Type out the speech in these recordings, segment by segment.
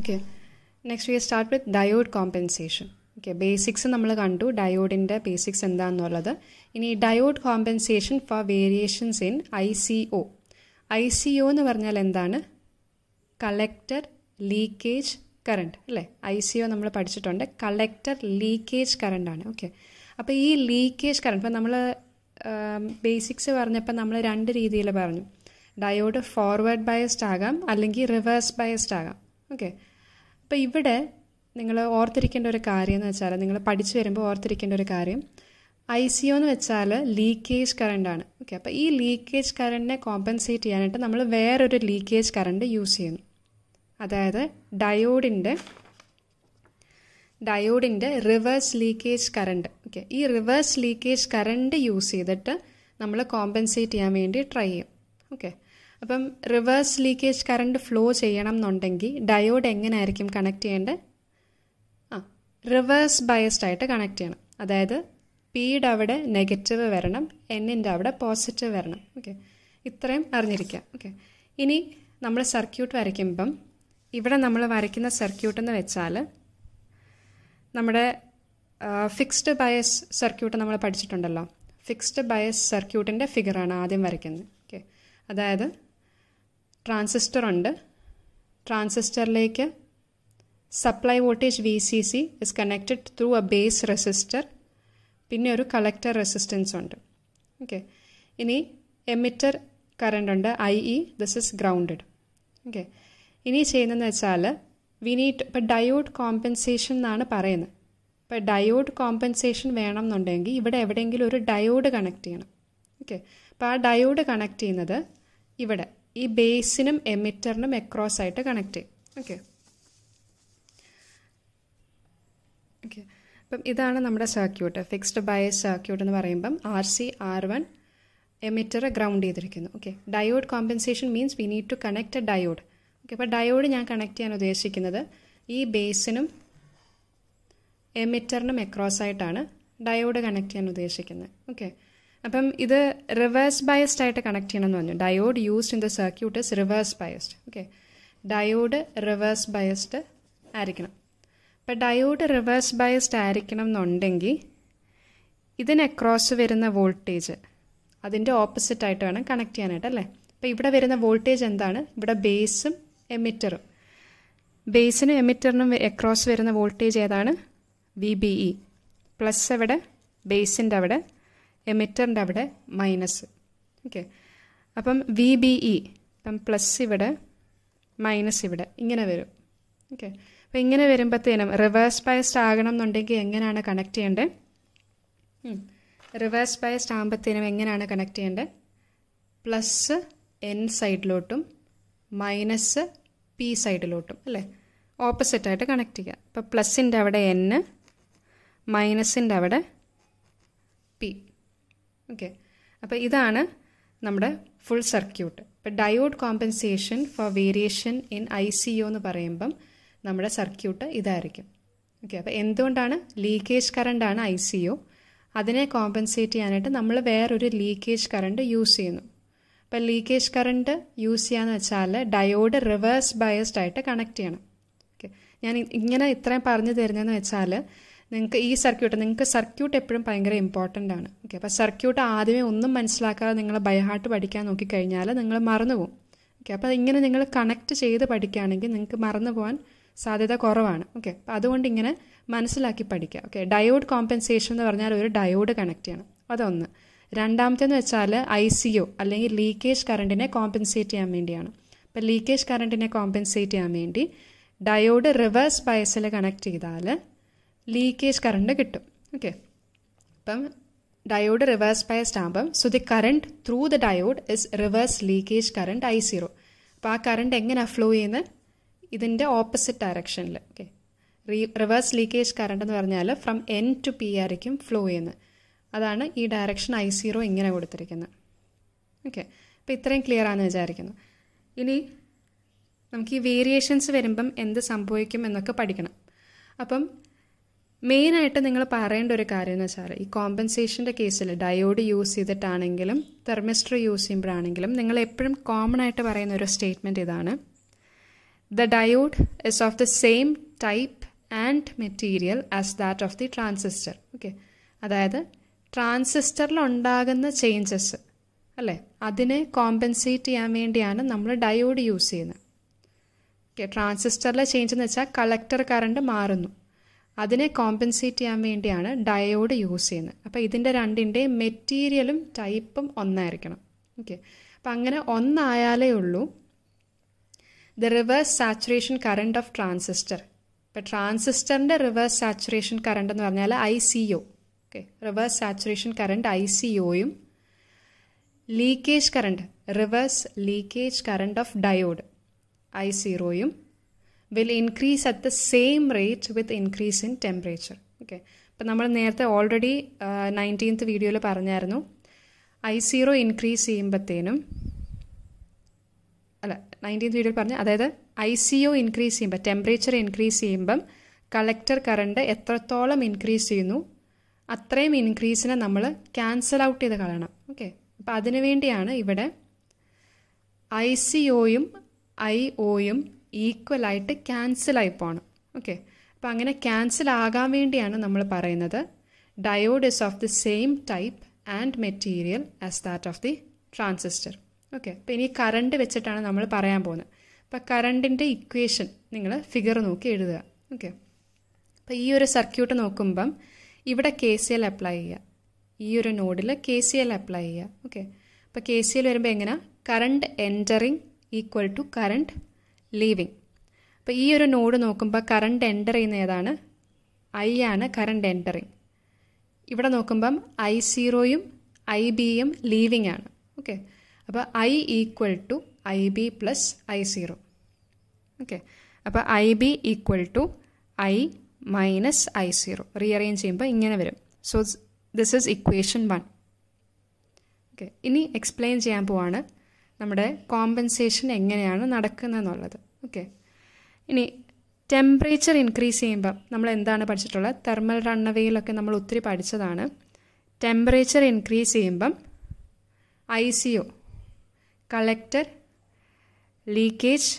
Okay next we start with diode compensation okay basics നമ്മൾ കണ്ടു. ഡയോഡിന്റെ ബേസിക്സ് എന്താണെന്നുള്ളത് ഇനി diode compensation for variations in I C O I C O എന്ന് പറഞ്ഞാൽ എന്താണ്? കളക്ടർ ലീക്കേജ് കറണ്ട് അല്ലേ? ഐ സി ഒ നമ്മൾ പഠിച്ചിട്ടുണ്ട്. കളക്ടർ ലീക്കേജ് കറണ്ട് ആണ്. ഓക്കെ അപ്പോൾ ഈ ലീക്കേജ് കറണ്ട് ഇപ്പോൾ നമ്മൾ ബേസിക്സ് പറഞ്ഞപ്പോൾ നമ്മൾ രണ്ട് രീതിയിൽ പറഞ്ഞു. ഡയോഡ് ഫോർവേഡ് ബയസ്ഡ് ആകാം അല്ലെങ്കിൽ റിവേഴ്സ് ബയസ്ഡ് ആകാം. ഓക്കെ അപ്പോൾ ഇവിടെ നിങ്ങൾ ഓർത്തിരിക്കേണ്ട ഒരു കാര്യം എന്ന് വെച്ചാൽ നിങ്ങൾ പഠിച്ചു വരുമ്പോൾ ഓർത്തിരിക്കേണ്ട ഒരു കാര്യം ഐ സി ഒ എന്ന് വെച്ചാൽ ലീക്കേജ് കറണ്ട് ആണ്. ഓക്കെ അപ്പോൾ ഈ ലീക്കേജ് കറണ്ടിനെ കോമ്പൻസേറ്റ് ചെയ്യാനായിട്ട് നമ്മൾ വേറൊരു ലീക്കേജ് കറണ്ട് യൂസ് ചെയ്യുന്നു. അതായത് ഡയോഡിന്റെ ഡയോഡിന്റെ റിവേഴ്സ് ലീക്കേജ് കറണ്ട് ഓക്കെ ഈ റിവേഴ്സ് ലീക്കേജ് കറണ്ട് യൂസ് ചെയ്തിട്ട് നമ്മൾ കോമ്പൻസേറ്റ് ചെയ്യാൻ വേണ്ടി ട്രൈ ചെയ്യും. ഓക്കെ അപ്പം റിവേഴ്സ് ലീക്കേജ് കറണ്ട് ഫ്ലോ ചെയ്യണം എന്നുണ്ടെങ്കിൽ ഡയോഡ് എങ്ങനെയായിരിക്കും കണക്ട് ചെയ്യേണ്ടത്? ആ റിവേഴ്സ് ബയസ്ഡ് ആയിട്ട് കണക്ട് ചെയ്യണം. അതായത് പിയുടെ അവിടെ നെഗറ്റീവ് വരണം എന്നിന്റെ അവിടെ പോസിറ്റീവ് വരണം. ഓക്കെ ഇത്രയും അറിഞ്ഞിരിക്കുക. ഓക്കെ ഇനി നമ്മൾ സർക്യൂട്ട് വരയ്ക്കുമ്പം ഇവിടെ നമ്മൾ വരയ്ക്കുന്ന സർക്യൂട്ട് എന്ന് വെച്ചാൽ നമ്മുടെ ഫിക്സ്ഡ് ബയസ് സർക്യൂട്ട് നമ്മൾ പഠിച്ചിട്ടുണ്ടല്ലോ. ഫിക്സ്ഡ് ബയസ് സർക്യൂട്ടിന്റെ ഫിഗറാണ് ആദ്യം വരയ്ക്കുന്നത്. ഓക്കെ അതായത് ട്രാൻസിസ്റ്റർ ഉണ്ട്. ട്രാൻസിസ്റ്ററിലേക്ക് supply voltage V C C is connected through a base resistor പിന്നെ ഒരു കളക്ടർ റെസിസ്റ്റൻസ് ഉണ്ട്. ഓക്കെ ഇനി എമിറ്റർ കറണ്ട് ഉണ്ട്. I E this is grounded okay ഇനി ചെയ്യുന്നതെന്ന് വെച്ചാൽ വി നീഡ് ഇപ്പം ഡയോഡ് കോമ്പൻസേഷൻ എന്നാണ് പറയുന്നത്. ഇപ്പം ഡയോഡ് കോമ്പൻസേഷൻ വേണം എന്നുണ്ടെങ്കിൽ ഇവിടെ എവിടെയെങ്കിലും ഒരു ഡയോഡ് കണക്ട് ചെയ്യണം. ഓക്കെ അപ്പോൾ ആ ഡയോഡ് കണക്ട് ചെയ്യുന്നത് ഇവിടെ. ഈ ബേസിനും എമിറ്ററിനും എക്രോസ് ആയിട്ട് കണക്ട് ചെയ്യും ഓക്കെ ഓക്കെ അപ്പം ഇതാണ് നമ്മുടെ സർക്യൂട്ട് ഫിക്സ്ഡ് ബയസ് സർക്യൂട്ട് എന്ന് പറയുമ്പം R C R one emitter ground ചെയ്തിരിക്കുന്നു. Okay diode compensation means we need to connect a diode okay അപ്പോൾ ഡയോഡ് ഞാൻ കണക്ട് ചെയ്യാൻ ഉദ്ദേശിക്കുന്നത് ഈ ബേസിനും എമിറ്ററിനും എക്രോസ് ആയിട്ടാണ് ഡയോഡ് കണക്ട് ചെയ്യാൻ ഉദ്ദേശിക്കുന്നത്. ഓക്കെ അപ്പം ഇത് റിവേഴ്സ് ബയസ്ഡ് ആയിട്ട് കണക്ട് ചെയ്യണം എന്ന് പറഞ്ഞു. Diode used in the circuit is reverse biased okay diode reverse biased ആയിരിക്കണം. അപ്പം ഡയോഡ് റിവേഴ്സ് ബയസ്ഡ് ആയിരിക്കണം എന്നുണ്ടെങ്കിൽ ഇതിന് അക്രോസ് വരുന്ന വോൾട്ടേജ് അതിന്റെ ഓപ്പോസിറ്റ് ആയിട്ട് വേണം കണക്ട് ചെയ്യാനായിട്ട് അല്ലേ? അപ്പോൾ ഇവിടെ വരുന്ന വോൾട്ടേജ് എന്താണ്? ഇവിടെ ബേസും എമിറ്ററും ബേസിനും എമിറ്ററിനും അക്രോസ് വരുന്ന വോൾട്ടേജ് ഏതാണ്? വി ബി ഇ പ്ലസ് അവിടെ ബേസിന്റെ അവിടെ എമിറ്ററിന്റെ അവിടെ മൈനസ്. ഓക്കെ അപ്പം വി ബി ഇ ഇപ്പം പ്ലസ് ഇവിടെ മൈനസ് ഇവിടെ. ഇങ്ങനെ വരും. ഓക്കെ അപ്പോൾ ഇങ്ങനെ വരുമ്പോഴത്തേനും റിവേഴ്സ് ബയസ്ഡ് ആകണം എന്നുണ്ടെങ്കിൽ എങ്ങനെയാണ് കണക്ട് ചെയ്യേണ്ടത് റിവേഴ്സ് ബയസ്ഡ് ആകുമ്പോഴത്തേനും എങ്ങനെയാണ് കണക്ട് ചെയ്യേണ്ടത് പ്ലസ് എൻ സൈഡിലോട്ടും മൈനസ് പി സൈഡിലോട്ടും അല്ലേ? ഓപ്പോസിറ്റായിട്ട് കണക്ട് ചെയ്യുക. ഇപ്പോൾ പ്ലസിന്റെ അവിടെ എൻ മൈനസിന്റെ അവിടെ പി ഓക്കെ അപ്പോൾ ഇതാണ് നമ്മുടെ ഫുൾ സർക്യൂട്ട് ഇപ്പോൾ diode compensation for variation in I C O എന്ന് പറയുമ്പം നമ്മുടെ സർക്യൂട്ട് ഇതായിരിക്കും. ഓക്കെ അപ്പോൾ എന്തുകൊണ്ടാണ്? ലീക്കേജ് കറണ്ടാണ് ഐ സി ഒ അതിനെ കോമ്പൻസേറ്റ് ചെയ്യാനായിട്ട് നമ്മൾ വേറൊരു ലീക്കേജ് കറണ്ട് യൂസ് ചെയ്യുന്നു. അപ്പോൾ ലീക്കേജ് കറണ്ട് യൂസ് ചെയ്യാന്ന് വെച്ചാൽ ഡയോഡ് റിവേഴ്സ് ബയസ്ഡ് ആയിട്ട് കണക്ട് ചെയ്യണം. ഓക്കെ ഞാൻ ഇങ്ങനെ ഇത്രയും പറഞ്ഞു തരുന്നതെന്ന് വെച്ചാൽ നിങ്ങൾക്ക് ഈ സർക്യൂട്ട് നിങ്ങൾക്ക് സർക്യൂട്ട് എപ്പോഴും ഭയങ്കര ഇമ്പോർട്ടന്റ് ആണ്. ഓക്കെ അപ്പോൾ സർക്യൂട്ട് ആദ്യമേ ഒന്നും മനസ്സിലാക്കാതെ നിങ്ങൾ ബൈഹാർട്ട് പഠിക്കാൻ നോക്കിക്കഴിഞ്ഞാൽ നിങ്ങൾ മറന്നു പോകും. ഓക്കെ അപ്പോൾ ഇങ്ങനെ നിങ്ങൾ കണക്ട് ചെയ്ത് പഠിക്കുകയാണെങ്കിൽ നിങ്ങൾക്ക് മറന്നു പോകാൻ സാധ്യത കുറവാണ്. ഓക്കെ അപ്പോൾ അതുകൊണ്ട് ഇങ്ങനെ മനസ്സിലാക്കി പഠിക്കുക. ഓക്കെ ഡയോഡ് കോമ്പൻസേഷൻ എന്ന് പറഞ്ഞാൽ ഒരു ഡയോഡ് കണക്ട് ചെയ്യണം. അതൊന്ന്. രണ്ടാമത്തേന്ന് വെച്ചാൽ ഐ സി ഒ അല്ലെങ്കിൽ ലീക്കേജ് കറണ്ടിനെ കോമ്പൻസേറ്റ് ചെയ്യാൻ വേണ്ടിയാണ്. അപ്പോൾ ലീക്കേജ് കറണ്ടിനെ കോമ്പൻസേറ്റ് ചെയ്യാൻ വേണ്ടി ഡയോഡ് റിവേഴ്സ് ബയസിൽ കണക്ട് ചെയ്താൽ ലീക്കേജ് കറണ്ട് കിട്ടും. ഓക്കെ അപ്പം ഡയോഡ് റിവേഴ്സ് ബയസ്ഡ് ആകുമ്പം so the current through the diode is reverse leakage current I zero അപ്പോൾ ആ കറണ്ട് എങ്ങനെ ഫ്ലോ ചെയ്യുന്നത് ഇതിന്റെ ഓപ്പോസിറ്റ് ഡയറക്ഷനിൽ ഓക്കെ റിവേഴ്സ് ലീക്കേജ് കറണ്ട് എന്ന് പറഞ്ഞാൽ ഫ്രം എൻ ടു പി ആയിരിക്കും ഫ്ലോ ചെയ്യുന്നത് അതാണ് ഈ ഡയറക്ഷൻ ഐ സീറോ ഇങ്ങനെ കൊടുത്തിരിക്കുന്നത് ഓക്കെ അപ്പോൾ ഇത്രയും ക്ലിയർ ആണെന്ന് വിചാരിക്കുന്നു. ഇനി നമുക്ക് ഈ വേരിയേഷൻസ് വരുമ്പം എന്ത് സംഭവിക്കും എന്നൊക്കെ പഠിക്കണം. അപ്പം മെയിനായിട്ട് നിങ്ങൾ പറയേണ്ട ഒരു കാര്യം എന്ന് വെച്ചാൽ ഈ കോമ്പൻസേഷന്റെ കേസിൽ ഡയോഡ് യൂസ് ചെയ്തിട്ടാണെങ്കിലും തെർമിസ്റ്റർ യൂസ് ചെയ്യുമ്പോഴാണെങ്കിലും നിങ്ങൾ എപ്പോഴും കോമൺ ആയിട്ട് പറയുന്ന ഒരു സ്റ്റേറ്റ്മെന്റ് ഇതാണ്. The diode is of the same type and material as that of the transistor okay അതായത് ട്രാൻസിസ്റ്ററിൽ ഉണ്ടാകുന്ന ചേഞ്ചസ് അല്ലേ? അതിനെ കോമ്പൻസേറ്റ് ചെയ്യാൻ വേണ്ടിയാണ് നമ്മൾ ഡയോഡ് യൂസ് ചെയ്യുന്നത്. ഓക്കെ ട്രാൻസിസ്റ്ററിലെ ചേഞ്ച് എന്ന് വെച്ചാൽ കളക്ടർ കറണ്ട് മാറുന്നു. അതിനെ കോമ്പൻസേറ്റ് ചെയ്യാൻ വേണ്ടിയാണ് ഡയോഡ് യൂസ് ചെയ്യുന്നത്. അപ്പോൾ ഇതിന്റെ രണ്ടിന്റെയും മെറ്റീരിയലും ടൈപ്പും ഒന്നായിരിക്കണം. ഓക്കെ അപ്പം അങ്ങനെ ഒന്നായാലേ ഉള്ളൂ. The reverse saturation current of transistor ഇപ്പം ട്രാൻസിസ്റ്ററിന്റെ റിവേഴ്സ് സാച്ചുറേഷൻ കറണ്ട് എന്ന് പറഞ്ഞാൽ I C O okay reverse saturation current I C ഒയും leakage current reverse leakage current of diode I സീറോയും will increase at the same rate with increase in temperature okay അപ്പം നമ്മൾ നേരത്തെ already nineteenth വീഡിയോയിൽ പറഞ്ഞായിരുന്നു. I zero increase ചെയ്യുമ്പോഴത്തേനും അല്ല nineteenth വീഡിയോയിൽ പറഞ്ഞു അതായത് I C O increase ചെയ്യുമ്പോൾ ടെമ്പറേച്ചർ ഇൻക്രീസ് ചെയ്യുമ്പം കളക്ടർ കറണ്ട് എത്രത്തോളം ഇൻക്രീസ് ചെയ്യുന്നു അത്രയും ഇൻക്രീസിനെ നമ്മൾ ക്യാൻസൽ ഔട്ട് ചെയ്ത് കളയണം. ഓക്കെ അപ്പം അതിനു വേണ്ടിയാണ് ഇവിടെ ഐ സി ഒയും ഐ ഒയും ഈക്വലായിട്ട് ക്യാൻസലായി പോകണം ഓക്കെ അപ്പോൾ അങ്ങനെ ക്യാൻസൽ ആകാൻ വേണ്ടിയാണ് നമ്മൾ പറയുന്നത്. Diode is of the same type and material as that of the transistor okay അപ്പോൾ ഇനി കറണ്ട് വെച്ചിട്ടാണ് നമ്മൾ പറയാൻ പോകുന്നത്. അപ്പോൾ കറണ്ടിന്റെ ഇക്വേഷൻ നിങ്ങൾ ഫിഗർ നോക്കി എഴുതുക. ഓക്കെ അപ്പോൾ ഈ ഒരു സർക്യൂട്ട് നോക്കുമ്പം ഇവിടെ കെ സി എൽ അപ്ലൈ ചെയ്യുക. ഈ ഒരു നോഡിൽ കെ സി എൽ അപ്ലൈ ചെയ്യുക. ഓക്കെ അപ്പോൾ കെ സി എൽ വരുമ്പോൾ എങ്ങനെയാണ് current entering equal to current leaving അപ്പോൾ ഈ ഒരു നോഡ് നോക്കുമ്പോൾ കറണ്ട് എന്റർ ചെയ്യുന്ന ഏതാണ്? ഐ ആണ് കറണ്ട് എന്ററിങ് ഇവിടെ നോക്കുമ്പം ഐ സീറോയും ഐ ബിയും ലീവിങ് ആണ്. ഓക്കെ അപ്പോൾ I equal to I B plus I zero okay അപ്പോൾ I B equal to I minus I zero rearrange ചെയ്യുമ്പോൾ ഇങ്ങനെ വരും. So this is equation one okay ഇനി എക്സ്പ്ലെയിൻ ചെയ്യാൻ പോവാണ്. നമ്മുടെ കോമ്പൻസേഷൻ എങ്ങനെയാണ് നടക്കുന്നതെന്നുള്ളത്. ഓക്കെ ഇനി ടെമ്പറേച്ചർ ഇൻക്രീസ് ചെയ്യുമ്പം നമ്മൾ എന്താണ് പഠിച്ചിട്ടുള്ളത്? തെർമൽ റണ്ണവേയിലൊക്കെ നമ്മൾ ഒത്തിരി പഠിച്ചതാണ്. ടെമ്പറേച്ചർ ഇൻക്രീസ് ചെയ്യുമ്പം I C O collector leakage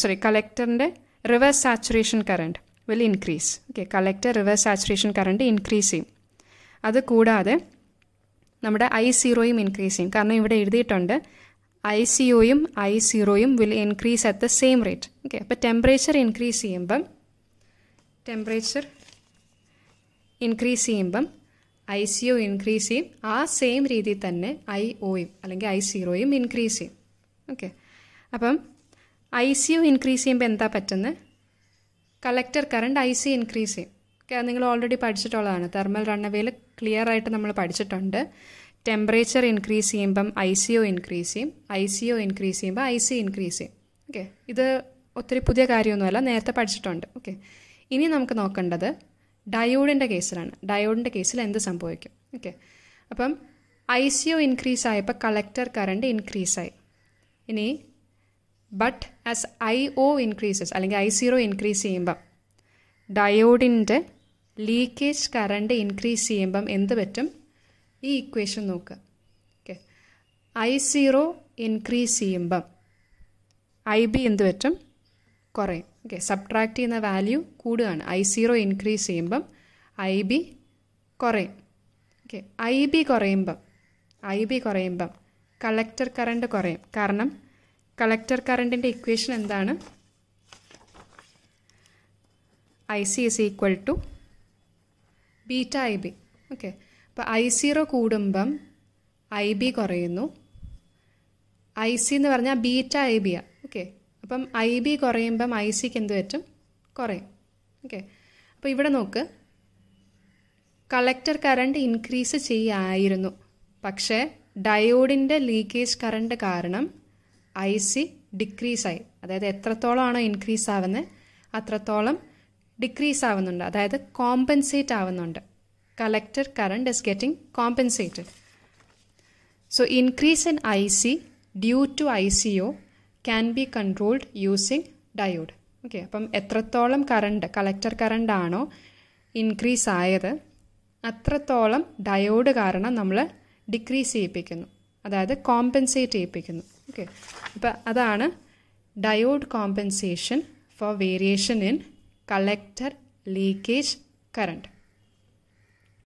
sorry കളക്ടറിന്റെ reverse saturation current will increase okay collector reverse saturation current increase ചെയ്യും. അത് കൂടാതെ നമ്മുടെ ഐ സീറോയും ഇൻക്രീസ് ചെയ്യും. കാരണം ഇവിടെ എഴുതിയിട്ടുണ്ട് I C I സീറോയും will increase at the same rate okay അപ്പോൾ ടെമ്പറേച്ചർ ഇൻക്രീസ് ചെയ്യുമ്പം ടെമ്പറേച്ചർ ഇൻക്രീസ് ചെയ്യുമ്പം ഐ സി ഇൻക്രീസ് ചെയ്യും. ആ സെയിം രീതിയിൽ തന്നെ ഐ ഒയും അല്ലെങ്കിൽ ഐ സീറോയും ഇൻക്രീസ് ചെയ്യും. ഓക്കെ അപ്പം ഐ സി ഒ ഇൻക്രീസ് ചെയ്യുമ്പോൾ എന്താ പറ്റുന്നത്? Collector current I C increase ചെയ്യും. ഓക്കെ അത് നിങ്ങൾ ഓൾറെഡി പഠിച്ചിട്ടുള്ളതാണ്. തെർമൽ റണ്ണവേയിൽ ക്ലിയർ ആയിട്ട് നമ്മൾ പഠിച്ചിട്ടുണ്ട്. ടെമ്പറേച്ചർ ഇൻക്രീസ് ചെയ്യുമ്പം ഐ സി ഒ ഇൻക്രീസ് ചെയ്യും. ഐ സി ഒ ഇൻക്രീസ് ചെയ്യുമ്പോൾ ഐ സി ഇൻക്രീസ് ചെയ്യും. ഓക്കെ ഇത് ഒത്തിരി പുതിയ കാര്യമൊന്നുമല്ല നേരത്തെ പഠിച്ചിട്ടുണ്ട്. ഓക്കെ ഇനി നമുക്ക് നോക്കേണ്ടത് ഡയോഡിന്റെ കേസിലാണ്. ഡയോഡിന്റെ കേസിൽ എന്ത് സംഭവിക്കും? ഓക്കെ അപ്പം ഐ സി ഒ ഇൻക്രീസ് ആയപ്പോൾ കളക്ടർ കറണ്ട് ഇൻക്രീസ് ആയി. ഇനി but as I O increases അല്ലെങ്കിൽ ഐ സീറോ ഇൻക്രീസ് ചെയ്യുമ്പം ഡയോഡിന്റെ ലീക്കേജ് കറണ്ട് ഇൻക്രീസ് ചെയ്യുമ്പം എന്ത് പറ്റും? ഈ ഇക്വേഷൻ നോക്കുക ഓക്കെ ഐ സീറോ ഇൻക്രീസ് ചെയ്യുമ്പം ഐ ബി എന്ത് പറ്റും? കുറയും. ഓക്കെ സബ്ട്രാക്ട് ചെയ്യുന്ന വാല്യൂ കൂടുകയാണ്. ഐ സീറോ ഇൻക്രീസ് ചെയ്യുമ്പം ഐ ബി കുറയും. ഓക്കെ ഐ ബി കുറയുമ്പം ഐ ബി കുറയുമ്പം കളക്ടർ കറണ്ട് കുറയും. കാരണം കളക്ടർ കറണ്ടിന്റെ ഇക്വേഷൻ എന്താണ്? I C is equal to beta I B okay അപ്പോൾ ഐ സീറോ കൂടുമ്പം ഐ ബി കുറയുന്നു. ഐ സി എന്ന് പറഞ്ഞാൽ ബീറ്റ ഐ ബി ആ. ഓക്കെ. അപ്പം ഐ ബി കുറയുമ്പം ഐ സിക്ക് എന്ത് പറ്റും? കുറയും. ഓക്കെ. അപ്പോൾ ഇവിടെ നോക്ക്. കളക്ടർ കറണ്ട് ഇൻക്രീസ് ചെയ്യായിരുന്നു. പക്ഷേ ഡയോഡിന്റെ ലീക്കേജ് കറണ്ട് കാരണം ഐ സി ഡിക്രീസായി അതായത് എത്രത്തോളമാണോ ഇൻക്രീസ് ആവുന്നത് അത്രത്തോളം ഡിക്രീസ് ആവുന്നുണ്ട്. അതായത് കോമ്പൻസേറ്റ് ആവുന്നുണ്ട്. Collector current is getting compensated. So increase in IC due to ICO can be controlled using diode. Okay അപ്പം എത്രത്തോളം കറണ്ട് കളക്ടർ കറണ്ട് ആണോ ഇൻക്രീസ് ആയത് അത്രത്തോളം ഡയോഡ് കാരണം നമ്മൾ ഡിക്രീസ് ചെയ്യിപ്പിക്കുന്നു അതായത് കോമ്പൻസേറ്റ് ചെയ്യിപ്പിക്കുന്നു ഓക്കെ അപ്പം അതാണ് diode compensation for variation in collector leakage current